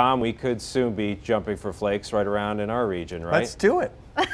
Tom, we could soon be jumping for flakes right around in our region, right? Let's do it.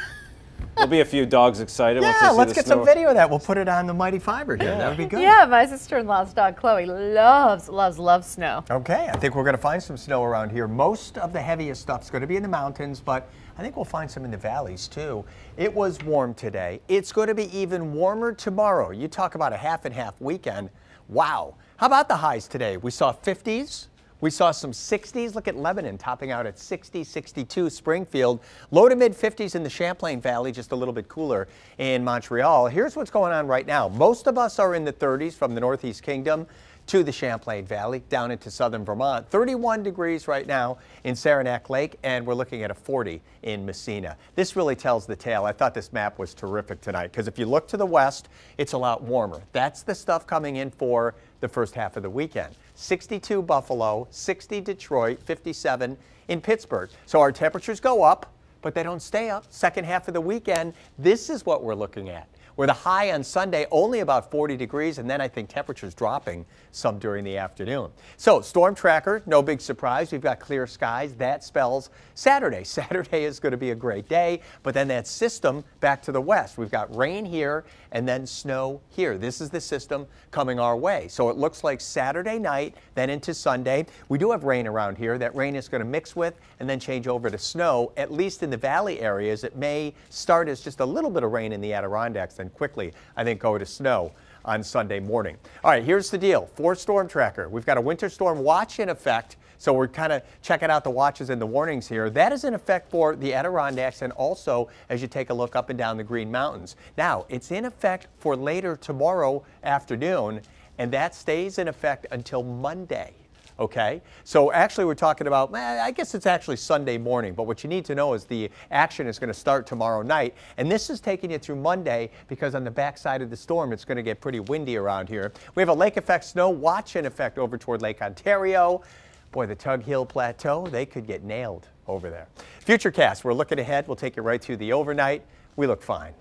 There'll be a few dogs excited once they Yeah, see let's the get snow. some video of that. We'll put it on the Mighty Fiber here. That would be good. Yeah, my sister-in-law's dog Chloe loves, loves, loves snow. Okay, I think we're going to find some snow around here. Most of the heaviest stuff's going to be in the mountains, but I think we'll find some in the valleys too. It was warm today. It's going to be even warmer tomorrow. You talk about a half and half weekend. Wow. How about the highs today? We saw 50s. We saw some 60s. Look at Lebanon topping out at 60, 62. Springfield, low to mid 50s in the Champlain Valley, just a little bit cooler in Montreal. Here's what's going on right now. Most of us are in the 30s from the Northeast Kingdom to the Champlain Valley down into southern Vermont. 31 degrees right now in Saranac Lake, and we're looking at a 40 in Massena. This really tells the tale. I thought this map was terrific tonight because if you look to the west, it's a lot warmer. That's the stuff coming in for the first half of the weekend. 62 Buffalo, 60 Detroit, 57 in Pittsburgh. So our temperatures go up, but they don't stay up. Second half of the weekend, this is what we're looking at where the high on Sunday only about 40 degrees, and then I think temperatures dropping some during the afternoon. So storm tracker, no big surprise. We've got clear skies. That spells Saturday. Saturday is going to be a great day, but then that system back to the west. We've got rain here and then snow here. This is the system coming our way. So it looks like Saturday night, then into Sunday. We do have rain around here. That rain is going to mix with and then change over to snow, at least in the valley areas. It may start as just a little bit of rain in the Adirondacks, quickly, I think, go to snow on Sunday morning. All right, here's the deal. For Storm Tracker, we've got a winter storm watch in effect. So we're kind of checking out the watches and the warnings here. That is in effect for the Adirondacks and also as you take a look up and down the Green Mountains. Now, it's in effect for later tomorrow afternoon, and that stays in effect until Monday. Okay, so actually we're talking about, eh, I guess it's actually Sunday morning, but what you need to know is the action is going to start tomorrow night. And this is taking you through Monday because on the backside of the storm, it's going to get pretty windy around here. We have a lake effect snow watch in effect over toward Lake Ontario. Boy, the Tug Hill Plateau, they could get nailed over there. Futurecast, we're looking ahead. We'll take you right through the overnight. We look fine.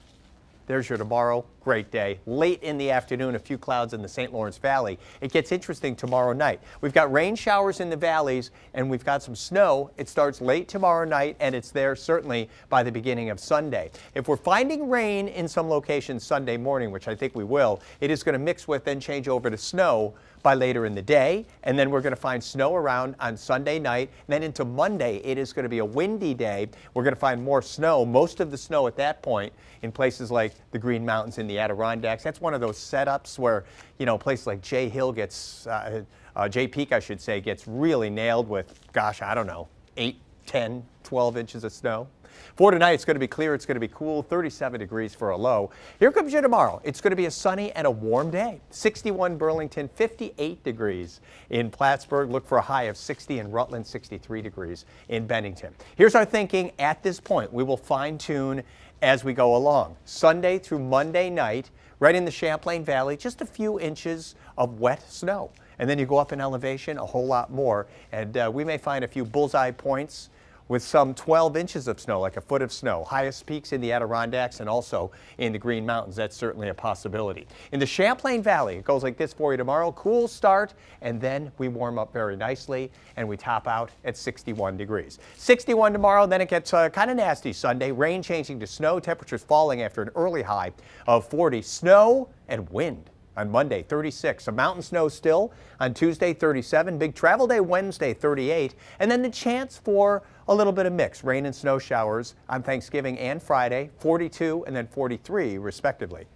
There's your tomorrow. Great day. Late in the afternoon, a few clouds in the St. Lawrence Valley. It gets interesting tomorrow night. We've got rain showers in the valleys and we've got some snow. It starts late tomorrow night and it's there certainly by the beginning of Sunday. If we're finding rain in some locations Sunday morning, which I think we will, it is going to mix with then change over to snow by later in the day, and then we're going to find snow around on Sunday night. And then into Monday, it is going to be a windy day. We're going to find more snow, most of the snow at that point in places like the Green Mountains in the Adirondacks. That's one of those setups where, you know, a place like Jay Hill gets, uh, uh, Jay Peak, I should say, gets really nailed with, gosh, I don't know, 8, 10, 12 inches of snow. For tonight, it's going to be clear, it's going to be cool, 37 degrees for a low. Here comes your tomorrow. It's going to be a sunny and a warm day. 61 Burlington, 58 degrees in Plattsburgh. Look for a high of 60 in Rutland, 63 degrees in Bennington. Here's our thinking at this point. We will fine tune as we go along. Sunday through Monday night, right in the Champlain Valley, just a few inches of wet snow. And then you go up in elevation, a whole lot more. And uh, we may find a few bullseye points with some 12 inches of snow, like a foot of snow. Highest peaks in the Adirondacks and also in the Green Mountains. That's certainly a possibility. In the Champlain Valley, it goes like this for you tomorrow. Cool start, and then we warm up very nicely, and we top out at 61 degrees. 61 tomorrow, then it gets uh, kind of nasty Sunday. Rain changing to snow, temperatures falling after an early high of 40. Snow and wind on Monday, 36. Some mountain snow still on Tuesday, 37. Big travel day Wednesday, 38. And then the chance for a little bit of mix, rain and snow showers on Thanksgiving and Friday, 42 and then 43 respectively.